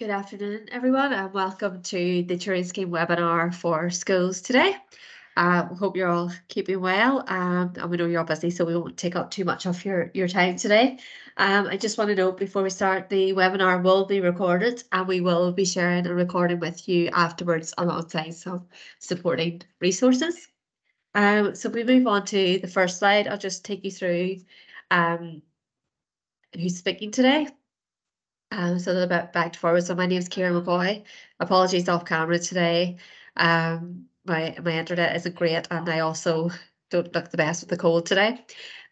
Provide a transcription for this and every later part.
Good afternoon, everyone, and welcome to the Turing Scheme webinar for schools today. Uh, hope you're all keeping well, um, and we know you're busy, so we won't take up too much of your, your time today. Um, I just want to note before we start, the webinar will be recorded, and we will be sharing a recording with you afterwards alongside some supporting resources. Um, so we move on to the first slide, I'll just take you through um, who's speaking today. Um, so a little bit back to forward. So my name is Kira McCoy. Apologies off camera today. Um, my my internet isn't great, and I also don't look the best with the cold today.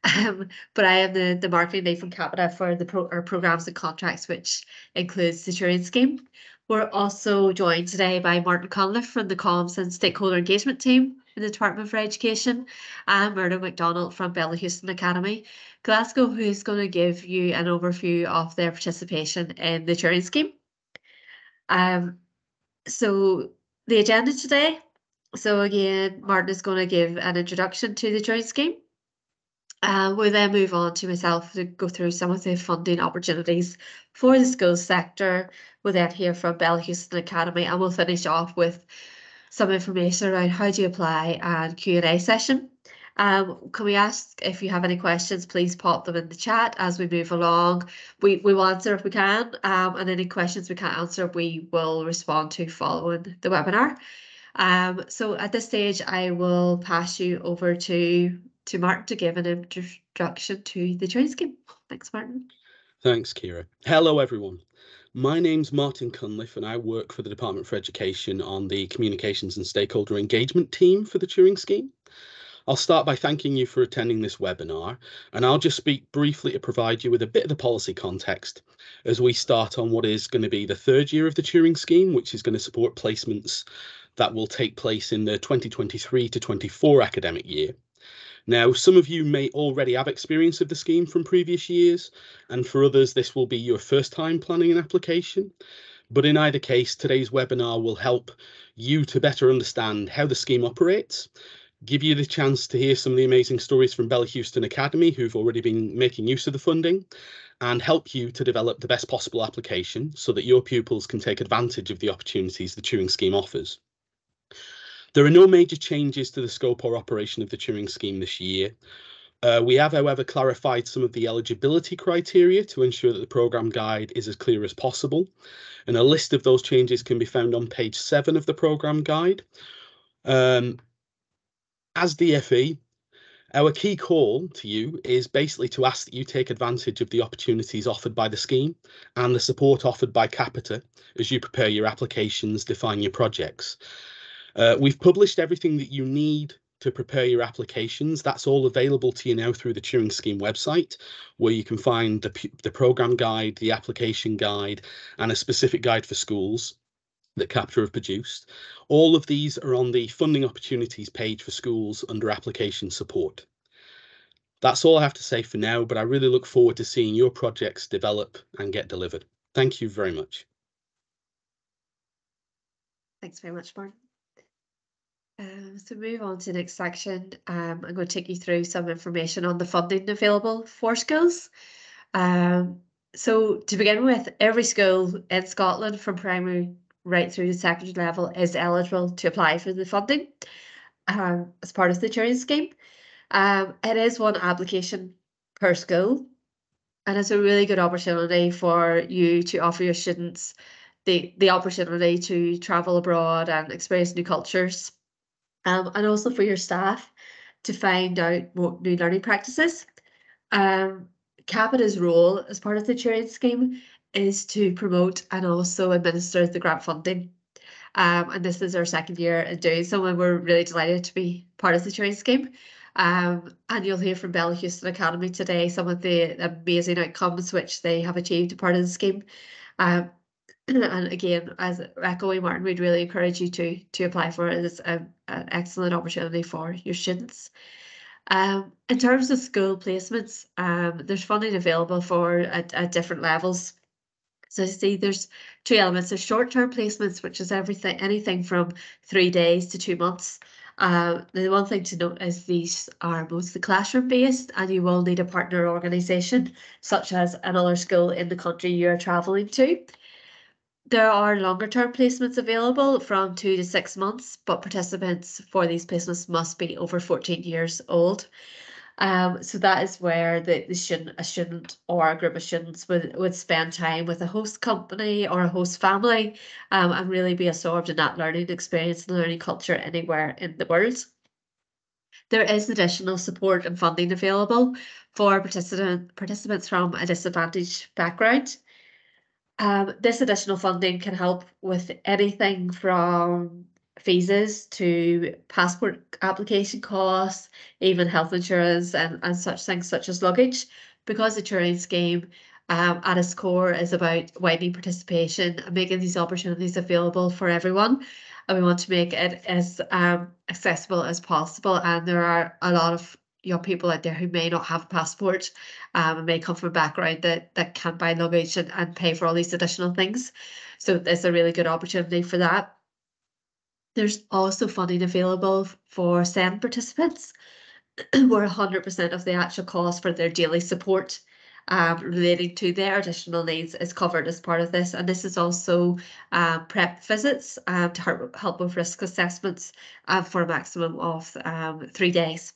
Um, but I am the, the marketing lead from Capita for the pro our programs and contracts, which includes the Turing scheme. We're also joined today by Martin Cunliffe from the comms and stakeholder engagement team in the Department for Education, and Murdo McDonald from Bellahouston Academy, Glasgow, who's going to give you an overview of their participation in the Turing scheme. Um, so the agenda today. So again, Martin is going to give an introduction to the Turing scheme. Uh, we'll then move on to myself to go through some of the funding opportunities for the schools sector. We'll then hear from Bellahouston Academy and we'll finish off with some information around how do you apply and Q&A session. Um, can we ask if you have any questions, please pop them in the chat as we move along. We, we will answer if we can, um, and any questions we can't answer, we will respond to following the webinar. Um, so at this stage, I will pass you over to, to Martin to give an introduction to the Turing scheme. Thanks, Martin. Thanks, Kira. Hello, everyone. My name's Martin Cunliffe and I work for the Department for Education on the Communications and Stakeholder Engagement team for the Turing Scheme. I'll start by thanking you for attending this webinar, and I'll just speak briefly to provide you with a bit of the policy context as we start on what is going to be the third year of the Turing Scheme, which is going to support placements that will take place in the 2023 to 24 academic year. Now, some of you may already have experience of the scheme from previous years, and for others, this will be your first time planning an application. But in either case, today's webinar will help you to better understand how the scheme operates, give you the chance to hear some of the amazing stories from Bellahouston Academy, who've already been making use of the funding, and help you to develop the best possible application so that your pupils can take advantage of the opportunities the Turing Scheme offers. There are no major changes to the scope or operation of the Turing scheme this year. Uh, we have, however, clarified some of the eligibility criteria to ensure that the programme guide is as clear as possible. And a list of those changes can be found on page seven of the programme guide. Um, as DFE, our key call to you is basically to ask that you take advantage of the opportunities offered by the scheme and the support offered by Capita as you prepare your applications, define your projects. Uh, we've published everything that you need to prepare your applications. That's all available to you now through the Turing Scheme website, where you can find the, the program guide, the application guide, and a specific guide for schools that Capita have produced. All of these are on the funding opportunities page for schools under application support. That's all I have to say for now, but I really look forward to seeing your projects develop and get delivered. Thank you very much. Thanks very much, Martin. Um, so move on to the next section. Um, I'm going to take you through some information on the funding available for schools. Um, so to begin with, every school in Scotland from primary right through to secondary level is eligible to apply for the funding um, as part of the Turing scheme. Um, it is one application per school and it's a really good opportunity for you to offer your students the, the opportunity to travel abroad and experience new cultures um, and also for your staff to find out what new learning practices. Um, Capita's role as part of the Turing scheme is to promote and also administer the grant funding. Um, and this is our second year in doing so, and we're really delighted to be part of the Turing scheme. Um, and you'll hear from Bellahouston Academy today some of the amazing outcomes which they have achieved as part of the scheme. Um, and again, as echoing Martin, we'd really encourage you to to apply for it. It's a, an excellent opportunity for your students. Um, in terms of school placements, um, there's funding available for at, at different levels. So you see, there's two elements. There's short-term placements, which is everything, anything from three days to two months. Uh, the one thing to note is these are mostly classroom based and you will need a partner organisation such as another school in the country you're travelling to. There are longer term placements available from two to six months, but participants for these placements must be over 14 years old. Um, so that is where the, the student, a student or a group of students would, would spend time with a host company or a host family um, and really be absorbed in that learning experience and learning culture anywhere in the world. There is additional support and funding available for participant, participants from a disadvantaged background. Um, this additional funding can help with anything from visas to passport application costs, even health insurance and, and such things such as luggage. Because the Turing scheme um, at its core is about widening participation and making these opportunities available for everyone. And we want to make it as um, accessible as possible. And there are a lot of young people out there who may not have a passport um, and may come from a background that, that can't buy luggage and, and pay for all these additional things. So it's a really good opportunity for that. There's also funding available for SEND participants where 100% of the actual cost for their daily support um, relating to their additional needs is covered as part of this. And this is also um, prep visits um, to help, help with risk assessments uh, for a maximum of um, three days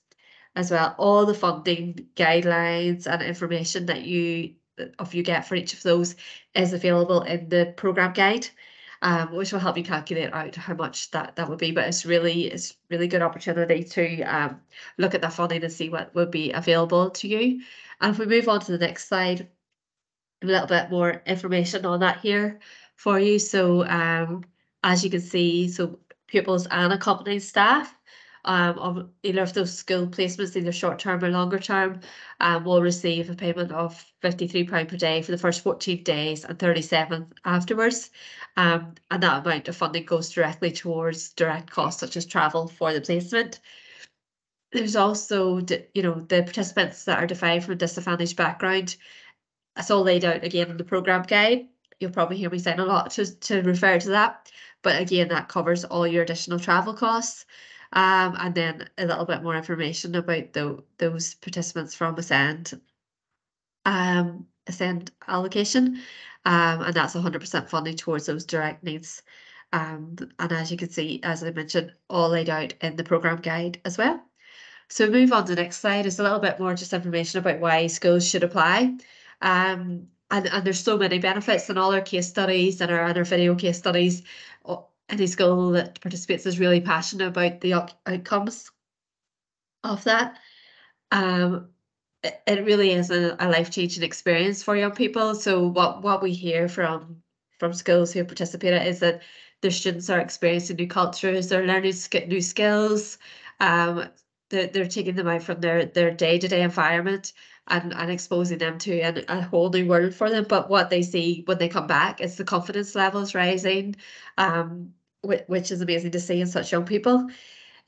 as well. All the funding guidelines and information that you of you get for each of those is available in the program guide. Um, which will help you calculate out how much that that would be. But it's really it's really good opportunity to um, look at that funding and see what would be available to you. And if we move on to the next slide, a little bit more information on that here for you. So um, as you can see, so pupils and accompanying staff um, of either of those school placements, either short term or longer term, um, will receive a payment of £53 per day for the first 14 days and 37 afterwards. Um, and that amount of funding goes directly towards direct costs such as travel for the placement. There's also, you know, the participants that are defined from a disadvantaged background. It's all laid out again in the programme guide. You'll probably hear me saying a lot to, to refer to that. But again, that covers all your additional travel costs. Um, and then a little bit more information about the, those participants from Ascend, um, Ascend allocation. Um, and that's 100% funding towards those direct needs. Um, and as you can see, as I mentioned, all laid out in the programme guide as well. So move on to the next slide is a little bit more just information about why schools should apply. Um, and, and there's so many benefits in all our case studies and our other video case studies any school that participates is really passionate about the outcomes of that. Um, it, really is a, a life-changing experience for young people. So what what we hear from from schools who participate is that their students are experiencing new cultures, they're learning new skills, um, they're, they're taking them out from their their day-to-day environment and, and exposing them to an, a whole new world for them. But what they see when they come back is the confidence levels rising, um, which is amazing to see in such young people.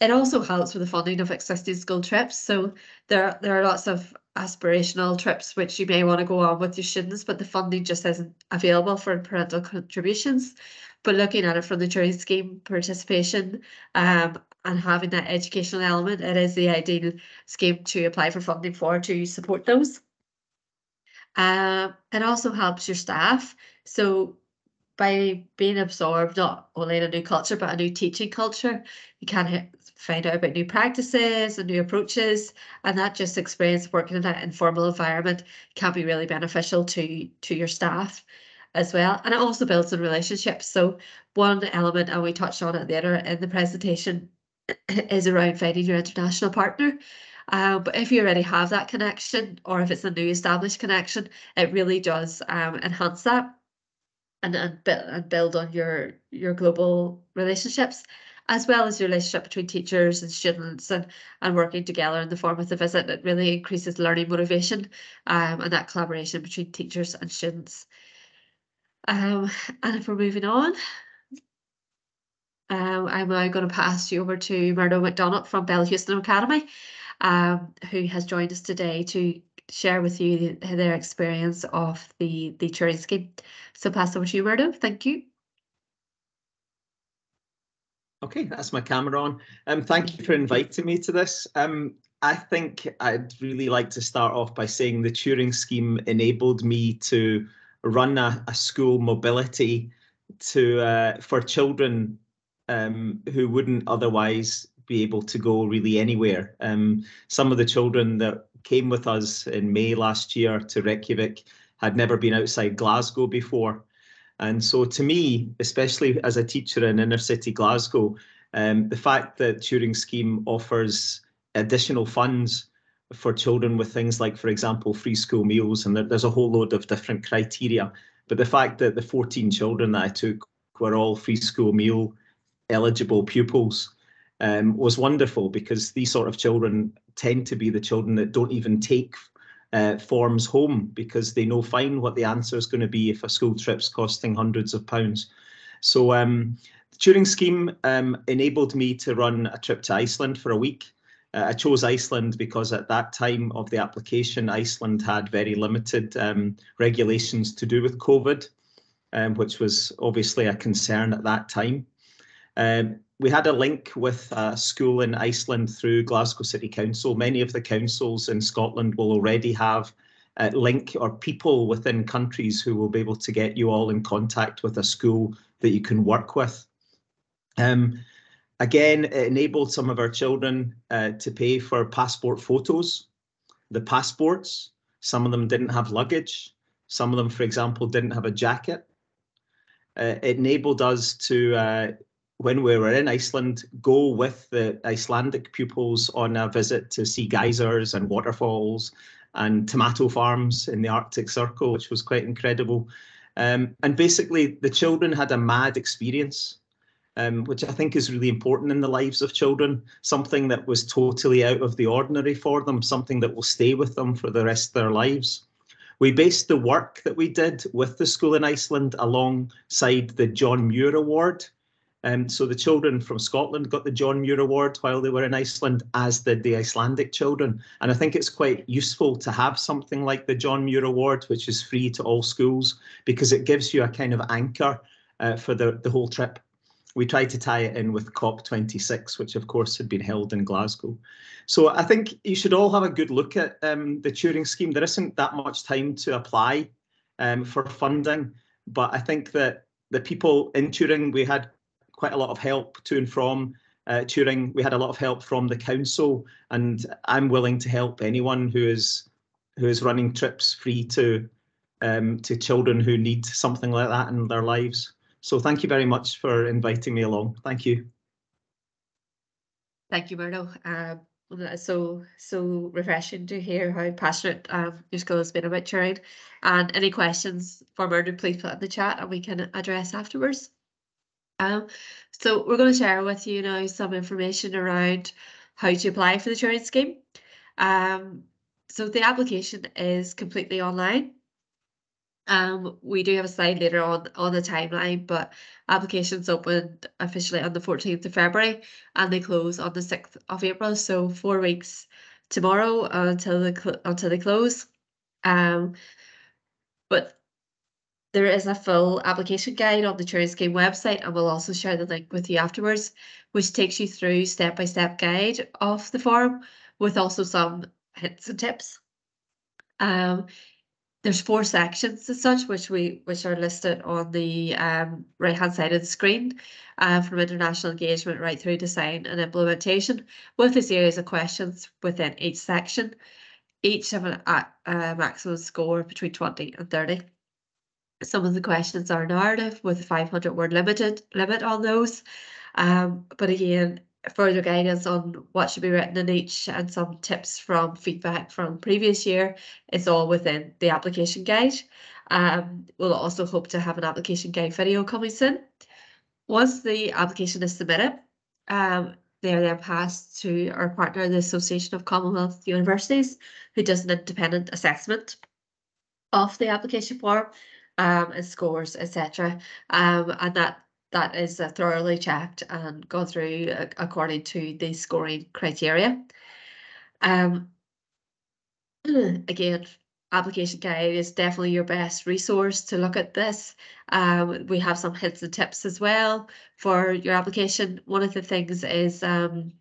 It also helps with the funding of existing school trips. So there, there are lots of aspirational trips which you may want to go on with your students, but the funding just isn't available for parental contributions. But looking at it from the Turing scheme participation um, and having that educational element, it is the ideal scheme to apply for funding for to support those. Um, it also helps your staff. So by being absorbed not only in a new culture but a new teaching culture. You can find out about new practices and new approaches and that just experience working in that informal environment can be really beneficial to to your staff as well. And it also builds in relationships. So one element and we touched on it later in the presentation is around finding your international partner. Um, but if you already have that connection or if it's a new established connection it really does um, enhance that and and, and build on your your global relationships as well as your relationship between teachers and students and, and working together in the form of the visit it really increases learning motivation um, and that collaboration between teachers and students. Um, and if we're moving on um, I'm now going to pass you over to Murdo McDonald from Bellahouston Academy um, who has joined us today to share with you their experience of the, the Turing scheme. So pass over to you, Murdo. Thank you. Okay, that's my camera on. Um, thank you for inviting me to this. Um, I think I'd really like to start off by saying the Turing scheme enabled me to run a, a school mobility to uh, for children um, who wouldn't otherwise be able to go really anywhere. Um, some of the children that came with us in May last year to Reykjavik had never been outside Glasgow before. And so to me, especially as a teacher in inner city Glasgow, um, the fact that Turing Scheme offers additional funds for children with things like, for example, free school meals, and there, there's a whole load of different criteria. But the fact that the 14 children that I took were all free school meal eligible pupils um, was wonderful because these sort of children tend to be the children that don't even take uh, forms home because they know fine what the answer is going to be if a school trip's costing hundreds of pounds. So um, the Turing scheme um, enabled me to run a trip to Iceland for a week. Uh, I chose Iceland because at that time of the application, Iceland had very limited um, regulations to do with COVID, um, which was obviously a concern at that time. Um, we had a link with a school in Iceland through Glasgow City Council. Many of the councils in Scotland will already have a link or people within countries who will be able to get you all in contact with a school that you can work with. Um, again, it enabled some of our children uh, to pay for passport photos. The passports, some of them didn't have luggage. Some of them, for example, didn't have a jacket. Uh, it enabled us to uh, when we were in Iceland, go with the Icelandic pupils on a visit to see geysers and waterfalls and tomato farms in the Arctic Circle, which was quite incredible. Um, and basically, the children had a mad experience, um, which I think is really important in the lives of children, something that was totally out of the ordinary for them, something that will stay with them for the rest of their lives. We based the work that we did with the school in Iceland alongside the John Muir Award, um, so the children from Scotland got the John Muir Award while they were in Iceland, as did the Icelandic children. And I think it's quite useful to have something like the John Muir Award, which is free to all schools, because it gives you a kind of anchor uh, for the, the whole trip. We tried to tie it in with COP26, which of course had been held in Glasgow. So I think you should all have a good look at um, the Turing scheme. There isn't that much time to apply um, for funding, but I think that the people in Turing, we had quite a lot of help to and from uh, Turing. We had a lot of help from the council, and I'm willing to help anyone who is who is running trips free to um, to children who need something like that in their lives. So thank you very much for inviting me along. Thank you. Thank you, Murdo. Um, so so refreshing to hear how passionate um, your school has been about Turing. And any questions for Murdo, please put in the chat and we can address afterwards. Um, so we're going to share with you now some information around how to apply for the Turing scheme. Um, so the application is completely online. Um, we do have a slide later on on the timeline, but applications opened officially on the 14th of February and they close on the 6th of April. So four weeks tomorrow until the until they close. Um, but there is a full application guide on the Turing Scheme website, and we'll also share the link with you afterwards, which takes you through step-by-step guide of the form with also some hints and tips. Um, there's four sections as such, which we which are listed on the um, right hand side of the screen, uh, from international engagement right through design and implementation, with a series of questions within each section. Each have a, a maximum score between 20 and 30. Some of the questions are narrative with a 500 word limited limit on those. Um, but again, further guidance on what should be written in each and some tips from feedback from previous year is all within the application guide. Um, we'll also hope to have an application guide video coming soon. Once the application is submitted, um, they are then passed to our partner, the Association of Commonwealth Universities, who does an independent assessment of the application form um, and scores, etc. Um, and that that is uh, thoroughly checked and gone through uh, according to the scoring criteria. Um, again, application guide is definitely your best resource to look at this. Um, we have some hints and tips as well for your application. One of the things is um,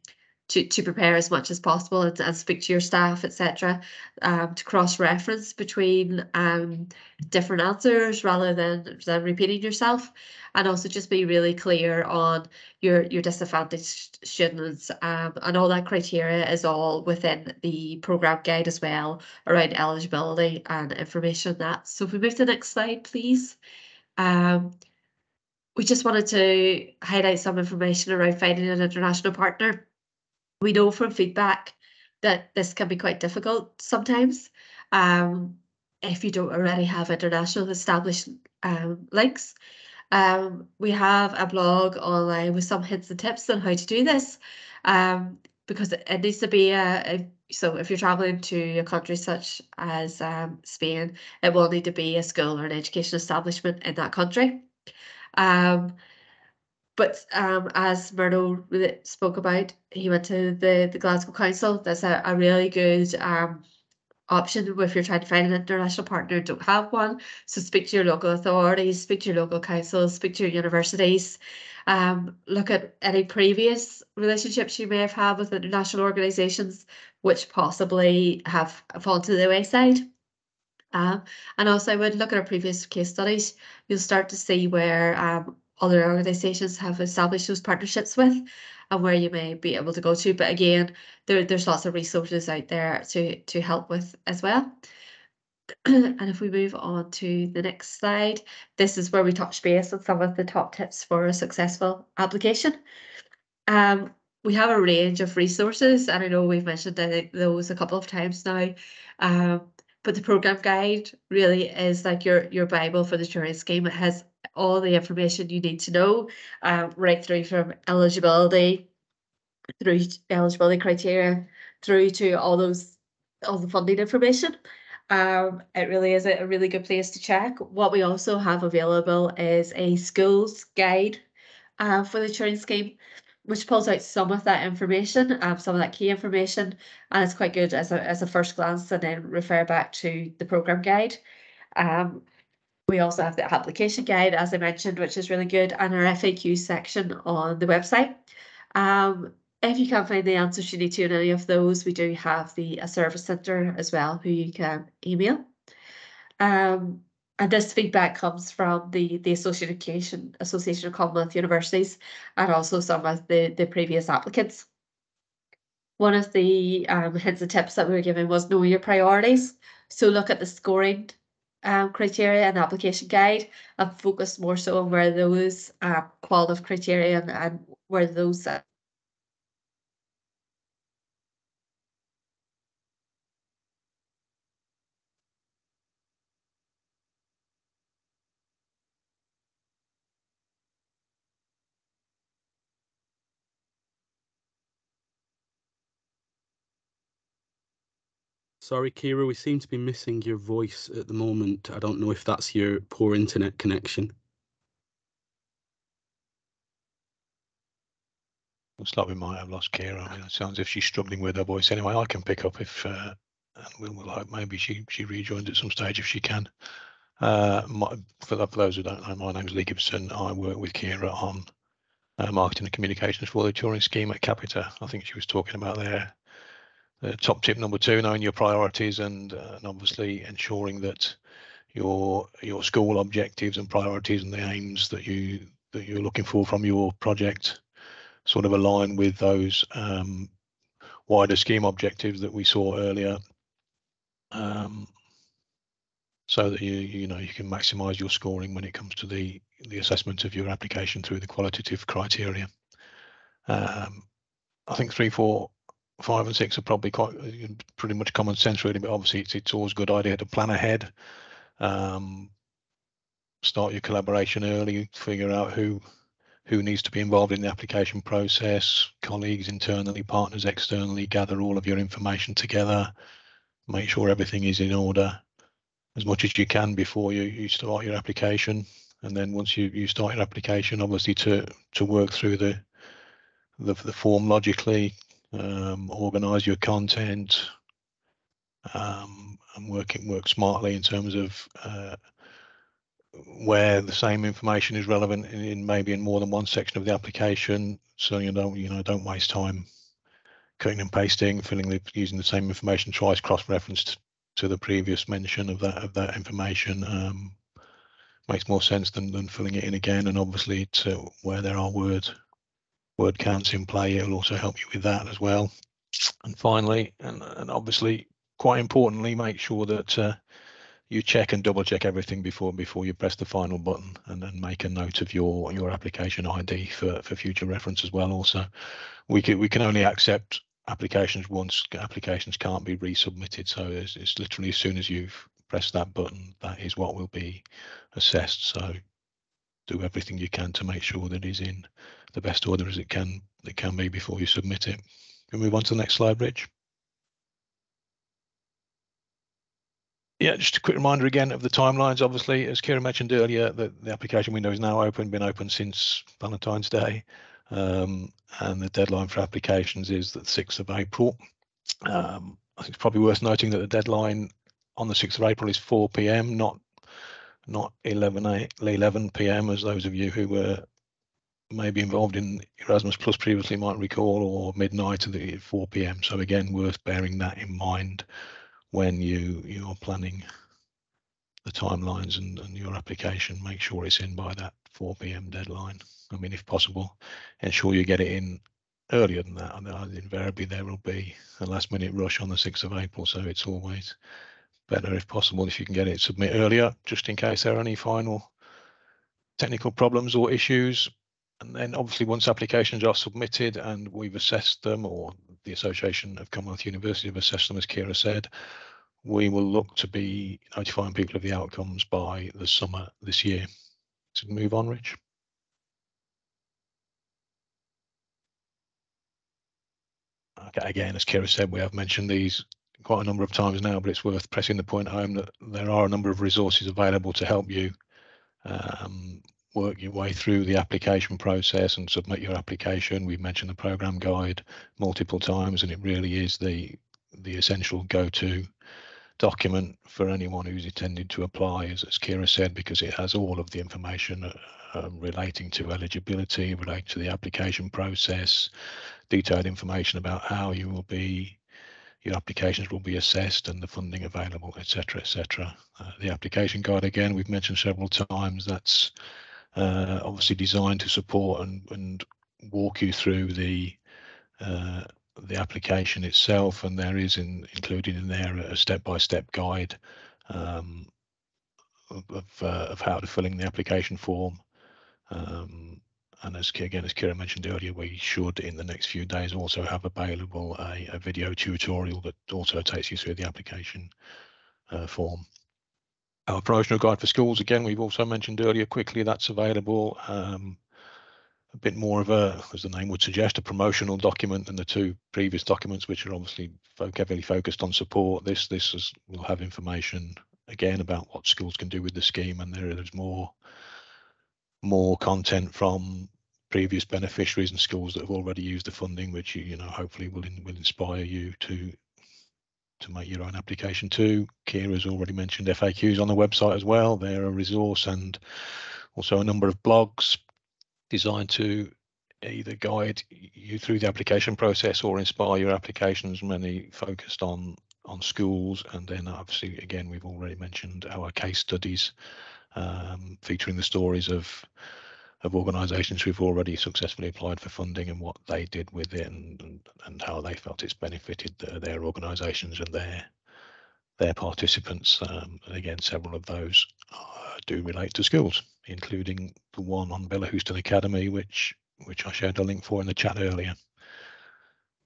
to, to prepare as much as possible and, and speak to your staff, etc., um, to cross-reference between um, different answers rather than, than repeating yourself. And also just be really clear on your, your disadvantaged students um, and all that criteria is all within the programme guide as well around eligibility and information that. So if we move to the next slide, please. Um, we just wanted to highlight some information around finding an international partner. We know from feedback that this can be quite difficult sometimes um, if you don't already have international established um, links. Um, we have a blog online with some hints and tips on how to do this um, because it needs to be a, a, so if you're traveling to a country such as um, Spain, it will need to be a school or an education establishment in that country. Um, but um, as Murdo spoke about, he went to the, the Glasgow Council. That's a, a really good um, option if you're trying to find an international partner, and don't have one. So speak to your local authorities, speak to your local councils, speak to your universities. Um, look at any previous relationships you may have had with international organisations which possibly have fallen to the wayside. Um, and also I would look at our previous case studies. You'll start to see where um, other organisations have established those partnerships with and where you may be able to go to. But again, there, there's lots of resources out there to, to help with as well. and if we move on to the next slide, this is where we touch base on some of the top tips for a successful application. Um, we have a range of resources, and I know we've mentioned those a couple of times now. Um, but the program guide really is like your your bible for the turing scheme it has all the information you need to know um, right through from eligibility through eligibility criteria through to all those all the funding information um, it really is a, really good place to check what we also have available is a schools guide uh, for the turing scheme which pulls out some of that information, um, some of that key information, and it's quite good as a, as a first glance and then refer back to the program guide. Um, we also have the application guide, as I mentioned, which is really good, and our FAQ section on the website. Um, if you can't find the answers you need to in any of those, we do have the a service centre as well, who you can email. Um, and this feedback comes from the, the Association, Association of Commonwealth Universities and also some of the, the previous applicants. One of the um, hints and tips that we were given was know your priorities. So look at the scoring um, criteria and application guide and focus more so on where those uh, criteria and, and where those uh, Sorry, Kira, we seem to be missing your voice at the moment. I don't know if that's your poor internet connection. Looks like we might have lost Kira. I mean, it sounds as if she's struggling with her voice. Anyway, I can pick up if, uh, and we'll, we'll, hope maybe she she rejoins at some stage if she can. Uh, my, for, those who don't know, my name's Lee Gibson. I work with Kira on uh, marketing and communications for the Turing scheme at Capita. I think she was talking about there top tip number two, knowing your priorities and, uh, and obviously ensuring that your your school objectives and priorities and the aims that you that you're looking for from your project sort of align with those um, wider scheme objectives that we saw earlier. Um, so that you you know you can maximize your scoring when it comes to the the assessment of your application through the qualitative criteria. Um, I think three four five and six are probably quite uh, pretty much common sense really but obviously it's, it's always a good idea to plan ahead um, start your collaboration early figure out who who needs to be involved in the application process colleagues internally partners externally gather all of your information together make sure everything is in order as much as you can before you, you start your application. And then once you, you start your application obviously to to work through the the, the form logically um, organize your content, um, and work work smartly in terms of uh, where the same information is relevant in, in, maybe in more than one section of the application. So you don't you know don't waste time cutting and pasting, filling the using the same information twice, cross-referenced to the previous mention of that of that information. Um, makes more sense than, than filling it in again. And obviously, to where there are word word counts in play, it will also help you with that as well. And finally, and, and obviously, quite importantly, make sure that uh, you check and double check everything before before you press the final button and then make a note of your your application ID for, for future reference as well. Also, we can we can only accept applications once applications can't be resubmitted. So it's, it's literally as soon as you've pressed that button, that is what will be assessed. So do everything you can to make sure that it is in the best order as it can it can be before you submit it. Can we move on to the next slide, Rich? Yeah, just a quick reminder again of the timelines. Obviously, as Kira mentioned earlier, the, the application window is now open, been open since Valentine's Day. Um, and the deadline for applications is the 6th of April. Um, I think it's probably worth noting that the deadline on the 6th of April is 4 p.m., not not 11 11 p.m. as those of you who were maybe involved in Erasmus Plus previously might recall, or midnight at 4 p.m. So again, worth bearing that in mind when you you're planning the timelines and, and your application. Make sure it's in by that 4 p.m. deadline. I mean, if possible, ensure you get it in earlier than that. And invariably there will be a last minute rush on the 6th of April. So it's always better if possible if you can get it submit earlier, just in case there are any final technical problems or issues. And then obviously once applications are submitted and we've assessed them or the Association of Commonwealth University have assessed them, as Kira said, we will look to be notifying people of the outcomes by the summer this year. So move on, Rich. Okay, again, as Kira said, we have mentioned these quite a number of times now, but it's worth pressing the point home that there are a number of resources available to help you um, work your way through the application process and submit your application. We've mentioned the program guide multiple times, and it really is the the essential go-to document for anyone who's intended to apply, as, as Kira said, because it has all of the information uh, um, relating to eligibility, relating to the application process, detailed information about how you will be your applications will be assessed and the funding available, etc., etc. Uh, the application guide, again, we've mentioned several times, that's uh, obviously designed to support and, and walk you through the uh, the application itself, and there is in, included in there a step-by-step guide um, of, uh, of how to fill in the application form. Um, and as again, as Kira mentioned earlier, we should in the next few days also have available a, a video tutorial that also takes you through the application uh, form. Our promotional guide for schools, again, we've also mentioned earlier quickly that's available. Um, a bit more of a, as the name would suggest, a promotional document than the two previous documents, which are obviously heavily focused on support. This this is, will have information again about what schools can do with the scheme, and there is more more content from previous beneficiaries and schools that have already used the funding, which you, you know hopefully will in, will inspire you to to make your own application too. Kira's already mentioned FAQs on the website as well. They're a resource and also a number of blogs designed to either guide you through the application process or inspire your applications, many focused on on schools. And then obviously, again, we've already mentioned our case studies um, featuring the stories of of organisations who've already successfully applied for funding and what they did with it and, and, and how they felt it's benefited the, their organisations and their their participants. Um, and again, several of those uh, do relate to schools, including the one on Houston Academy, which which I shared a link for in the chat earlier.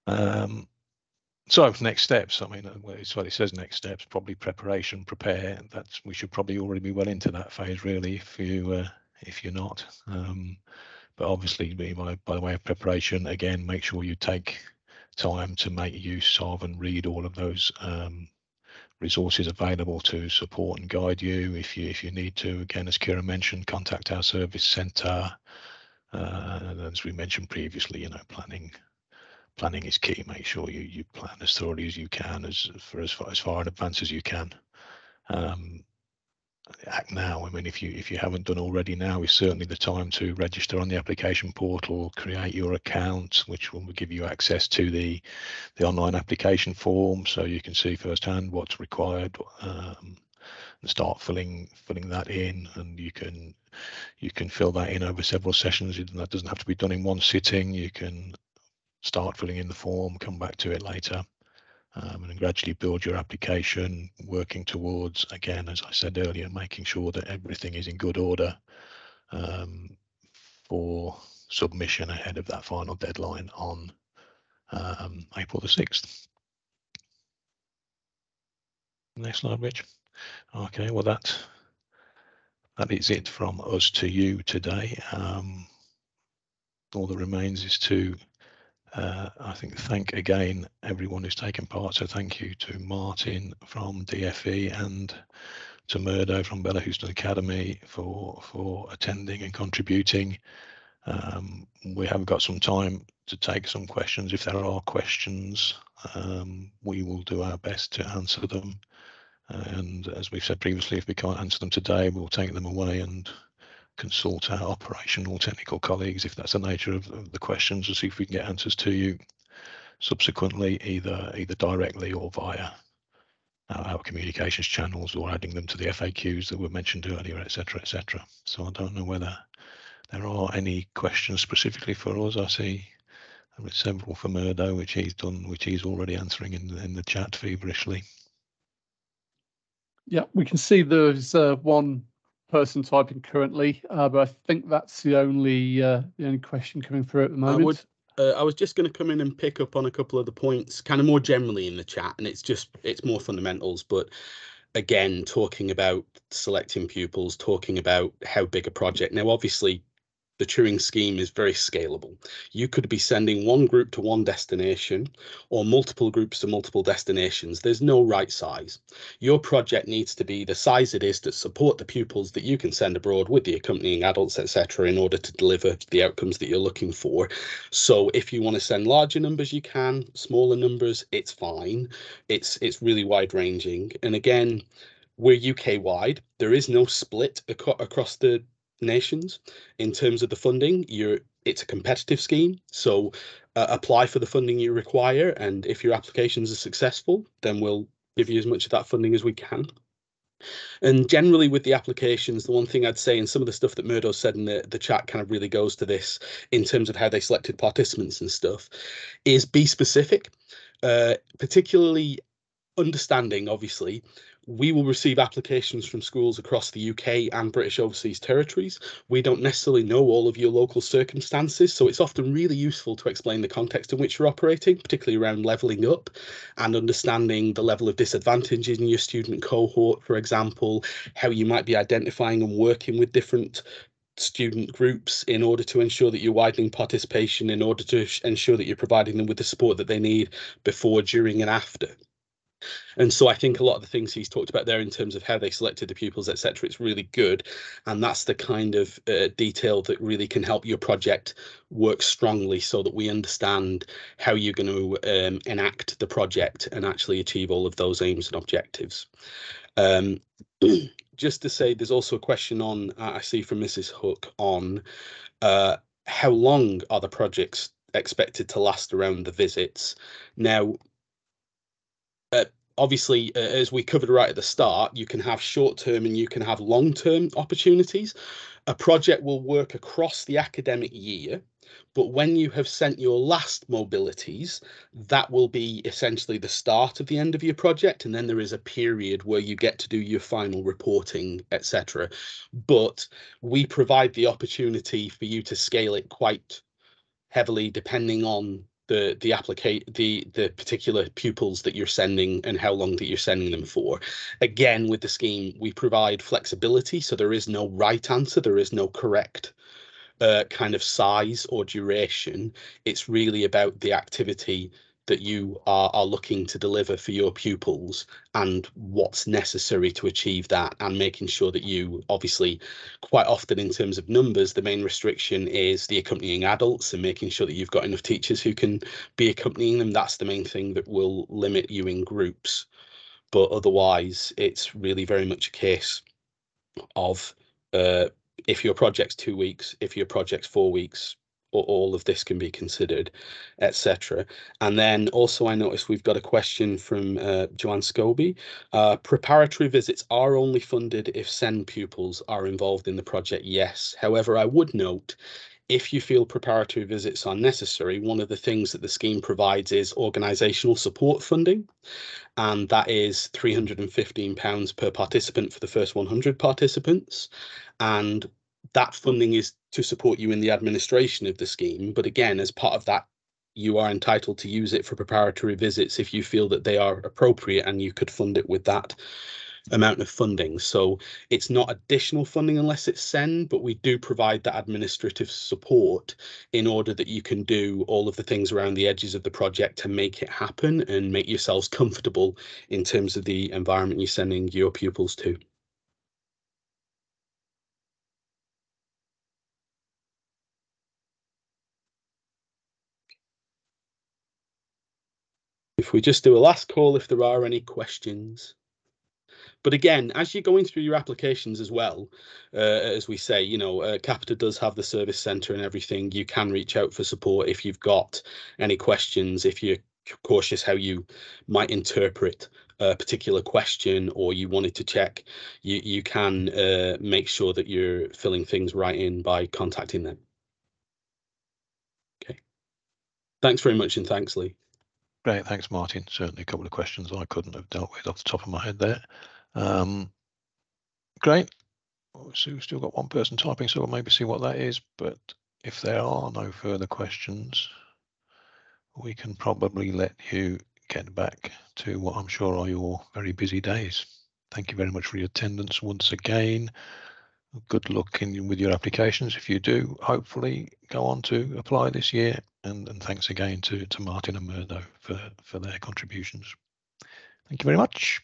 Um, so next steps. I mean, uh, it's what it says. Next steps, probably preparation, prepare. That's we should probably already be well into that phase, really. If you uh, if you're not, um, but obviously, by by the way of preparation, again, make sure you take time to make use of and read all of those um, resources available to support and guide you. If you if you need to, again, as Kira mentioned, contact our service centre. Uh, as we mentioned previously, you know, planning planning is key. Make sure you you plan as thoroughly as you can, as for as far as far in advance as you can. Um, act now. I mean, if you if you haven't done already, now is certainly the time to register on the application portal, create your account, which will give you access to the the online application form, so you can see firsthand what's required. Um, and start filling filling that in and you can you can fill that in over several sessions that doesn't have to be done in one sitting you can start filling in the form come back to it later um, and gradually build your application, working towards, again, as I said earlier, making sure that everything is in good order um, for submission ahead of that final deadline on um, April the 6th. Next slide, Rich. Okay, well, that that is it from us to you today. Um, all that remains is to uh, I think thank again everyone who's taken part. So thank you to Martin from DFE and to Murdo from Bellahouston Academy for for attending and contributing. Um, we have got some time to take some questions. If there are questions, um, we will do our best to answer them. And as we've said previously, if we can't answer them today, we'll take them away and consult our operational technical colleagues if that's the nature of, the questions to see if we can get answers to you subsequently either either directly or via our, communications channels or adding them to the FAQs that were mentioned earlier, etc., etc. So I don't know whether there are any questions specifically for us. I see several for Murdo, which he's done, which he's already answering in the, in the chat feverishly. Yeah, we can see there's uh, one person typing currently, uh, but I think that's the only uh, the only question coming through at the moment. I, would, uh, I was just going to come in and pick up on a couple of the points, kind of more generally in the chat, and it's just it's more fundamentals, but again, talking about selecting pupils, talking about how big a project. Now, obviously, the Turing scheme is very scalable. You could be sending one group to one destination or multiple groups to multiple destinations. There's no right size. Your project needs to be the size it is to support the pupils that you can send abroad with the accompanying adults, etc., in order to deliver the outcomes that you're looking for. So if you want to send larger numbers, you can. Smaller numbers, it's fine. It's it's really wide ranging. And again, we're UK wide. There is no split ac across the nations in terms of the funding you're it's a competitive scheme so uh, apply for the funding you require and if your applications are successful then we'll give you as much of that funding as we can. And generally with the applications the one thing i'd say and some of the stuff that murdo said in the, the chat kind of really goes to this in terms of how they selected participants and stuff is be specific. Uh, particularly understanding obviously we will receive applications from schools across the UK and British Overseas Territories. We don't necessarily know all of your local circumstances, so it's often really useful to explain the context in which you're operating, particularly around levelling up and understanding the level of disadvantage in your student cohort, for example, how you might be identifying and working with different student groups in order to ensure that you're widening participation, in order to ensure that you're providing them with the support that they need before, during, and after. And so I think a lot of the things he's talked about there in terms of how they selected the pupils, etc., it's really good. And that's the kind of uh, detail that really can help your project work strongly so that we understand how you're going to um, enact the project and actually achieve all of those aims and objectives. Um, just to say, there's also a question on, uh, I see from Mrs. Hook on uh, how long are the projects expected to last around the visits? Now, obviously, uh, as we covered right at the start, you can have short term and you can have long term opportunities. A project will work across the academic year, but when you have sent your last mobilities, that will be essentially the start of the end of your project. And then there is a period where you get to do your final reporting, etc. But we provide the opportunity for you to scale it quite heavily depending on the the applicate the the particular pupils that you're sending and how long that you're sending them for. Again with the scheme we provide flexibility so there is no right answer there is no correct uh, kind of size or duration. It's really about the activity that you are, are looking to deliver for your pupils and what's necessary to achieve that and making sure that you obviously quite often in terms of numbers the main restriction is the accompanying adults and making sure that you've got enough teachers who can be accompanying them. That's the main thing that will limit you in groups. But otherwise it's really very much a case of uh, if your project's two weeks, if your project's four weeks, all of this can be considered, etc. And then also I noticed we've got a question from uh, Joanne Scobie. Uh, preparatory visits are only funded if SEND pupils are involved in the project, yes. However, I would note if you feel preparatory visits are necessary, one of the things that the scheme provides is organisational support funding, and that is £315 per participant for the first 100 participants. And that funding is to support you in the administration of the scheme. But again, as part of that, you are entitled to use it for preparatory visits if you feel that they are appropriate and you could fund it with that amount of funding. So it's not additional funding unless it's SEND, but we do provide that administrative support in order that you can do all of the things around the edges of the project to make it happen and make yourselves comfortable in terms of the environment you're sending your pupils to. If we just do a last call if there are any questions. But again, as you're going through your applications as well, uh, as we say, you know, uh, Capita does have the service centre and everything. You can reach out for support if you've got any questions, if you're cautious how you might interpret a particular question or you wanted to check, you, you can uh, make sure that you're filling things right in by contacting them. Okay. Thanks very much and thanks, Lee. Great, thanks, Martin. Certainly a couple of questions I couldn't have dealt with off the top of my head there. Um, great. So we've still got one person typing, so we'll maybe see what that is. But if there are no further questions, we can probably let you get back to what I'm sure are your very busy days. Thank you very much for your attendance once again. Good luck in with your applications. If you do, hopefully go on to apply this year and, and thanks again to, to Martin and Murdo for, for their contributions. Thank you very much.